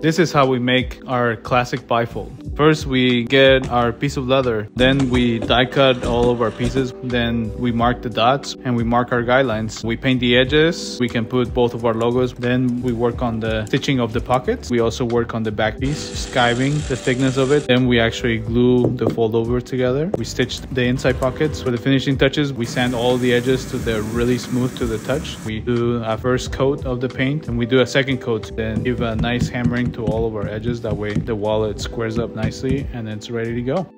This is how we make our classic bifold. First, we get our piece of leather. Then we die cut all of our pieces. Then we mark the dots and we mark our guidelines. We paint the edges. We can put both of our logos. Then we work on the stitching of the pockets. We also work on the back piece, skiving the thickness of it. Then we actually glue the fold over together. We stitch the inside pockets. For the finishing touches, we sand all the edges to the really smooth to the touch. We do a first coat of the paint and we do a second coat. Then give a nice hammering to all of our edges. That way the wallet squares up nicely and it's ready to go.